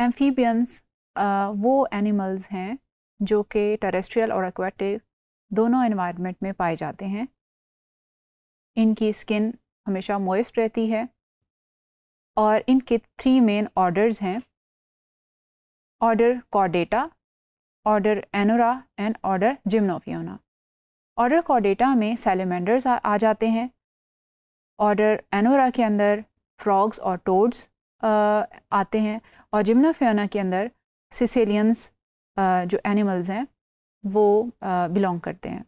Amphibians वो animals हैं जो कि टेरेस्ट्रियल और एक्वाटिक दोनों इन्वायरमेंट में पाए जाते हैं। इनकी स्किन हमेशा मॉइस्ट रहती है और इनके थ्री मेन ऑर्डर्स हैं। Order caudata order anura and order gymnophiona order caudata में सेलेमेंडर्स आ, आ जाते हैं। ऑर्डर एनोरा के अंदर फ्रॉग्स और टोड्स आते हैं और जिम्नोफियोना के अंदर सिसेलियंस जो एनिमल्स हैं, वो बिलोंग करते हैं।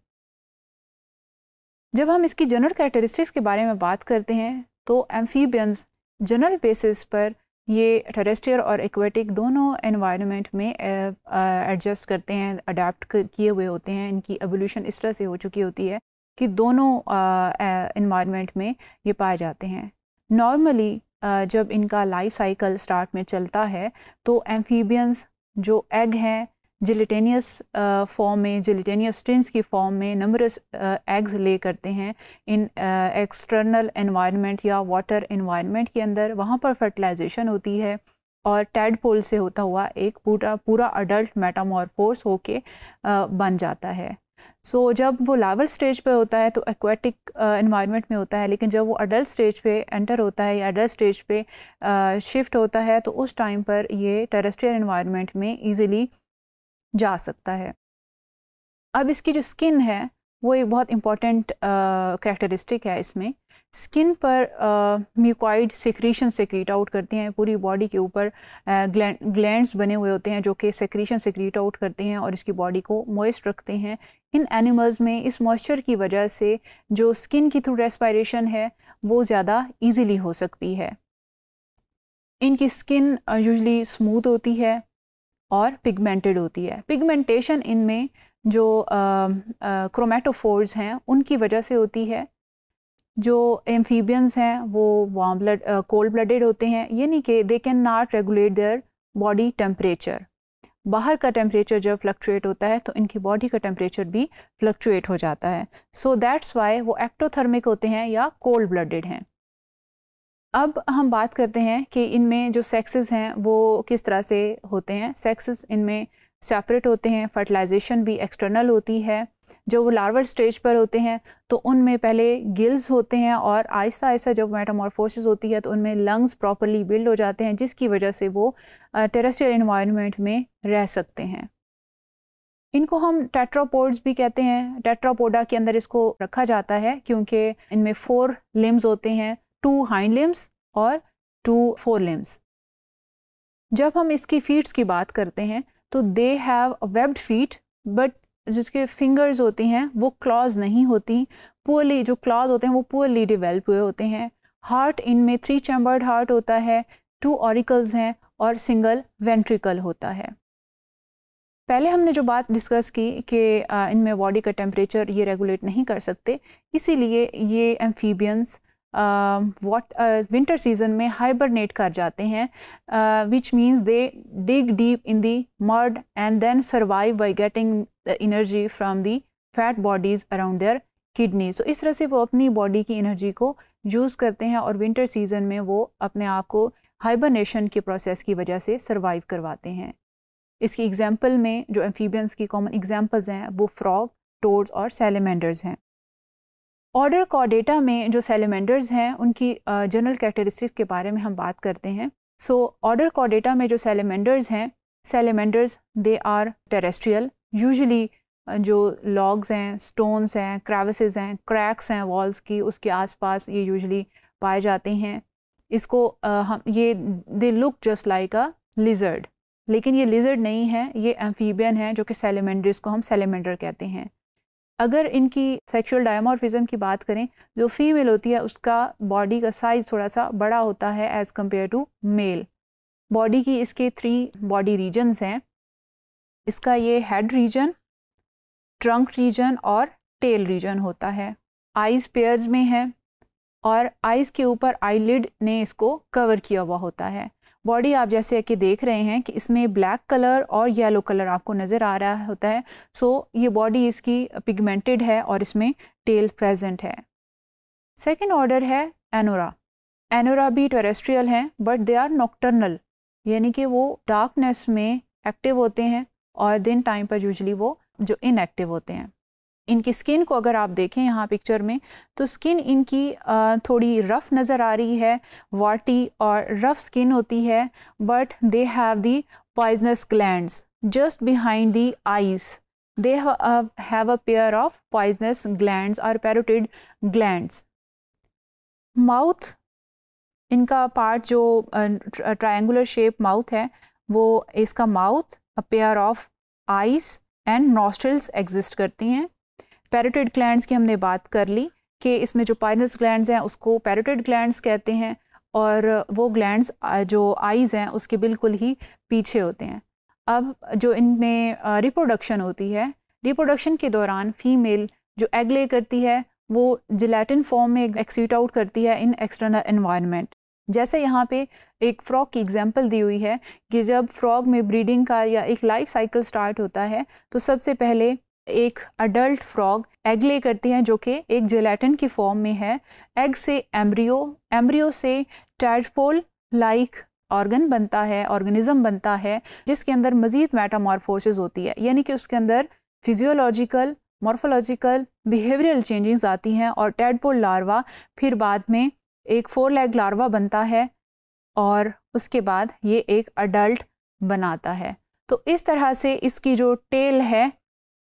जब हम इसकी जनरल कैरेक्टरिस्टिक्स के बारे में बात करते हैं तो एम्फीबियंस जनरल बेसिस पर ये टेरेस्ट्रियल और एक्वेटिक दोनों एनवायरनमेंट में एडजस्ट करते हैं, अडाप्ट किए हुए होते हैं। इनकी एवोल्यूशन इस तरह से हो चुकी होती है कि दोनों इन्वायरमेंट में ये पाए जाते हैं। नॉर्मली जब इनका लाइफ साइकिल स्टार्ट में चलता है तो एम्फीबियंस जो एग हैं जिलिटेनियस फॉर्म में जिलिटेनियस स्ट्रिंस की फॉर्म में नंबरस एग्स ले करते हैं इन एक्सटर्नल एनवायरनमेंट या वाटर एनवायरनमेंट के अंदर। वहाँ पर फर्टिलाइजेशन होती है और टैडपोल से होता हुआ एक पूरा पूरा अडल्ट मेटामॉर्फोस होके बन जाता है। सो so, जब वो लावल स्टेज पे होता है तो एक्वेटिक इन्वायरमेंट में होता है लेकिन जब वो अडल्ट स्टेज पे एंटर होता है या अडल्ट स्टेज पे शिफ्ट होता है तो उस टाइम पर ये टेरेस्ट्रियल इन्वायरमेंट में इजीली जा सकता है। अब इसकी जो स्किन है वो एक बहुत इंपॉर्टेंट करेक्टरिस्टिक है इसमें। स्किन पर म्यूकॉइड सिक्रीशन सेक्रीट आउट करती हैं पूरी बॉडी के ऊपर ग्लैंड्स बने हुए होते हैं जो कि सेक्रीशन सेक्रीट आउट करते हैं और इसकी बॉडी को मॉइस्ट रखते हैं। इन एनिमल्स में इस मॉइस्चर की वजह से जो स्किन की थ्रू रेस्पायरेशन है, वो ज़्यादा ईजीली हो सकती है। इनकी स्किन यूजली स्मूथ होती है और पिगमेंटेड होती है। पिगमेंटेशन इनमें जो क्रोमेटोफोर्स हैं, उनकी वजह से होती है। जो एम्फीबियंस हैं, वो वार्म ब्लड कोल्ड ब्लडेड होते हैं। यानी कि they cannot regulate their body temperature बाहर का टेम्परेचर जब फ्लक्चुएट होता है तो इनकी बॉडी का टेम्परेचर भी फ्लक्चुएट हो जाता है। सो दैट्स वाई वो एक्टोथर्मिक होते हैं या कोल्ड ब्लडेड हैं। अब हम बात करते हैं कि इनमें जो सेक्सेस हैं, वो किस तरह से होते हैं। सेक्सेस इनमें सेपरेट होते हैं फर्टिलाइजेशन भी एक्सटर्नल होती है। जो वो लार्वल स्टेज पर होते हैं तो उनमें पहले गिल्स होते हैं और आहिस्ता आहिस्ता जब मेटामॉर्फोसिस होती है तो उनमें लंग्स प्रॉपरली बिल्ड हो जाते हैं, जिसकी वजह से वो टेरेस्ट्रियल इन्वायरमेंट में रह सकते हैं। इनको हम टेट्रापोड्स भी कहते हैं। टेट्रापोडा के अंदर इसको रखा जाता है, क्योंकि इनमें फोर लिम्स होते हैं टू हाइंड लिम्स और टू फोर लिम्स जब हम इसकी फीट्स की बात करते हैं तो they have webbed feet but जिसके फिंगर्स होती हैं, वो क्लॉज नहीं होती। पुअरली जो क्लॉज होते हैं, वो पुअरली डिवेल्प हुए होते हैं। हार्ट इनमें थ्री चैम्बर्ड हार्ट होता है टू ऑरिकल्स हैं और सिंगल वेंट्रिकल होता है। पहले हमने जो बात डिस्कस की कि इनमें बॉडी का टेम्परेचर ये रेगुलेट नहीं कर सकते, इसीलिए ये एम्फीबियंस वॉट विंटर सीज़न में हाइबरनेट कर जाते हैं which means they dig deep in the mud and then survive by getting the energy from the fat bodies around their kidney so इस तरह से वो अपनी बॉडी की एनर्जी को यूज़ करते हैं और विंटर सीज़न में वो अपने आप को हाइबरनेशन के प्रोसेस की वजह से सर्वाइव करवाते हैं। इसकी एग्ज़ाम्पल में जो एम्फीबियंस की कॉमन एग्जाम्पल्स हैं, वो फ्रॉग टोड्स और सेलेमेंडर्स हैं। ऑर्डर कॉडेटा में जो सेलेमेंडर्स हैं, उनकी जनरल कैरेक्टरिस्टिक्स के बारे में हम बात करते हैं। सो ऑर्डर कॉडेटा में जो सेलेमेंडर्स हैं salamanders they are terrestrial usually जो लॉग्स हैं स्टोन्स हैं क्रेविसेस हैं क्रैक्स हैं वॉल्स की, उसके आसपास ये यूजली पाए जाते हैं। इसको हम, ये they look just like a lizard लेकिन ये लिजर्ड नहीं है, ये एम्फीबियन है, जो कि सेलेमेंडर्स को हम सेलेमेंडर कहते हैं। अगर इनकी सेक्सुअल डायमॉर्फिज्म की बात करें, जो फीमेल होती है, उसका बॉडी का साइज़ थोड़ा सा बड़ा होता है as compared to male body की इसके थ्री बॉडी रीजन्स हैं। इसका ये हेड रीजन ट्रंक रीजन और टेल रीजन होता है। आइज़ पेयर्स में है और आइज़ के ऊपर आईलिड ने इसको कवर किया हुआ होता है। बॉडी आप जैसे कि देख रहे हैं कि इसमें ब्लैक कलर और येलो कलर आपको नज़र आ रहा होता है। सो so, ये बॉडी इसकी पिगमेंटेड है और इसमें टेल प्रेजेंट है। सेकेंड ऑर्डर है एनोरा एनोरा भी टेरेस्ट्रियल हैं बट दे आर नॉक्टर्नल यानी कि वो डार्कनेस में एक्टिव होते हैं और दिन टाइम पर यूजली वो जो इनएक्टिव होते हैं। इनकी स्किन को अगर आप देखें यहाँ पिक्चर में तो स्किन इनकी थोड़ी रफ़ नज़र आ रही है वाटी और रफ़ स्किन होती है but they have the poisonous glands just behind the eyes they uh, have a pair of poisonous glands or mouth इनका पार्ट जो ट्रायंगुलर शेप माउथ है वो इसका mouth a pair of eyes and nostrils exist करती हैं। Parotid glands की हमने बात कर ली कि इसमें जो पाइनस ग्लैंड्स हैं, उसको पैरोटिड ग्लैंड्स कहते हैं और वो ग्लैंड्स जो आइज़ हैं, उसके बिल्कुल ही पीछे होते हैं। अब जो इनमें रिप्रोडक्शन होती है रिप्रोडक्शन के दौरान फीमेल जो एग ले करती है, वो जिलेटिन फॉर्म में एक्सीट आउट करती है इन एक्सटर्नल इन्वायरमेंट जैसे यहाँ पे एक फ्रॉग की एग्जांपल दी हुई है कि जब फ्रॉग में ब्रीडिंग का या एक लाइफ साइकिल स्टार्ट होता है तो सबसे पहले एक अडल्ट फ्रॉग एग ले करती हैं, जो कि एक जेलेटिन की फॉर्म में है। एग से एम्ब्रियो एम्ब्रियो से टैडपोल लाइक ऑर्गन बनता है ऑर्गेनिज्म बनता है, जिसके अंदर मज़ीद मेटामॉर्फोसिस होती है। यानी कि उसके अंदर फिजियोलॉजिकल मॉर्फोलॉजिकल बिहेवियरल चेंजेस आती हैं और टैडपोल लार्वा फिर बाद में एक फोर लेग लार्वा बनता है और उसके बाद ये एक अडल्ट बनाता है। तो इस तरह से इसकी जो टेल है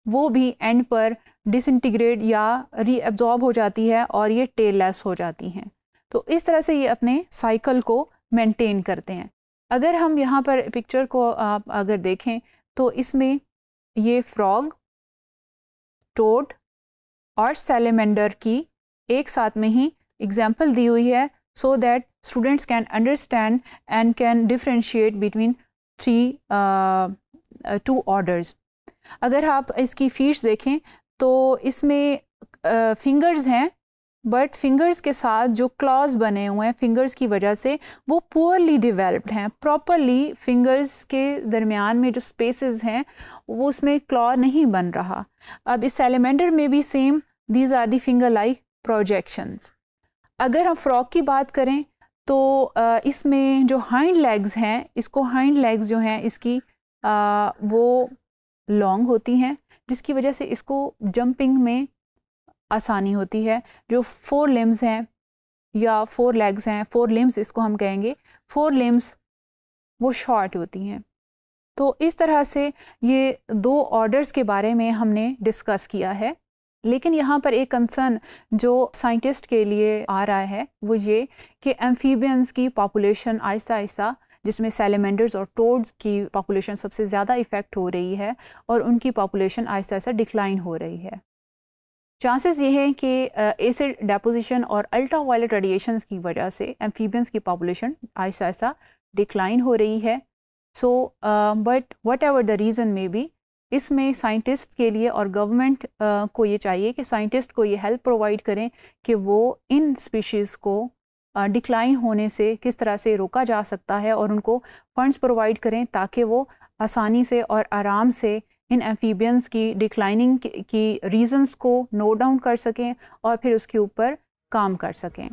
वो भी एंड पर डिसइंटीग्रेट या रीअब्जॉर्ब हो जाती है और ये टेल लेस हो जाती हैं। तो इस तरह से ये अपने साइकिल को मेंटेन करते हैं। अगर हम यहाँ पर पिक्चर को आप अगर देखें तो इसमें ये फ्रॉग टोड और सेलेमेंडर की एक साथ में ही एग्ज़ाम्पल दी हुई है so that students can understand and can differentiate between three two orders अगर आप इसकी फीट्स देखें तो इसमें फिंगर्स हैं बट फिंगर्स के साथ जो क्लॉज बने हुए हैं फिंगर्स की वजह से, वो पुअरली डिवेल्प्ड हैं। प्रॉपरली फिंगर्स के दरमियान में जो स्पेसेस हैं, वो उसमें क्लॉ नहीं बन रहा। अब इस एलिमेंटर में भी same these are the finger like projections अगर हम फ्रॉक की बात करें तो इसमें जो हाइंड लेग्स हैं, इसको हाइंड लेग्स जो हैं, इसकी वो लॉन्ग होती हैं, जिसकी वजह से इसको जंपिंग में आसानी होती है। जो फोर लिम्स हैं या फोर लेग्स हैं फोर लिम्स इसको हम कहेंगे फोर लिम्स वो शॉर्ट होती हैं। तो इस तरह से ये दो ऑर्डर्स के बारे में हमने डिस्कस किया है। लेकिन यहाँ पर एक कंसर्न जो साइंटिस्ट के लिए आ रहा है, वो ये कि एम्फीबियंस की पॉपुलेशन आहिस्ता आहिस्ता जिसमें सेलेमेंडर्स और टोड्स की पॉपुलेशन सबसे ज़्यादा इफ़ेक्ट हो रही है और उनकी पॉपुलेशन आहिस्ता आहिस्ता डिक्लाइन हो रही है। चांसेस ये हैं कि एसिड डेपोजिशन और अल्ट्रा वायलेट रेडिएशंस की वजह से एम्फीबियंस की पॉपुलेशन आहिस्ता आहिस्ता डिक्लाइन हो रही है। So but whatever the reason में भी इसमें साइंटिस्ट के लिए और गवर्नमेंट uh, को ये चाहिए कि साइंटिस्ट को ये हेल्प प्रोवाइड करें कि वो इन स्पीशीज़ को डिक्लाइन होने से किस तरह से रोका जा सकता है और उनको फंड्स प्रोवाइड करें ताकि वो आसानी से और आराम से इन एम्फीबियंस की डिक्लाइनिंग की रीजंस को नोट डाउन कर सकें और फिर उसके ऊपर काम कर सकें।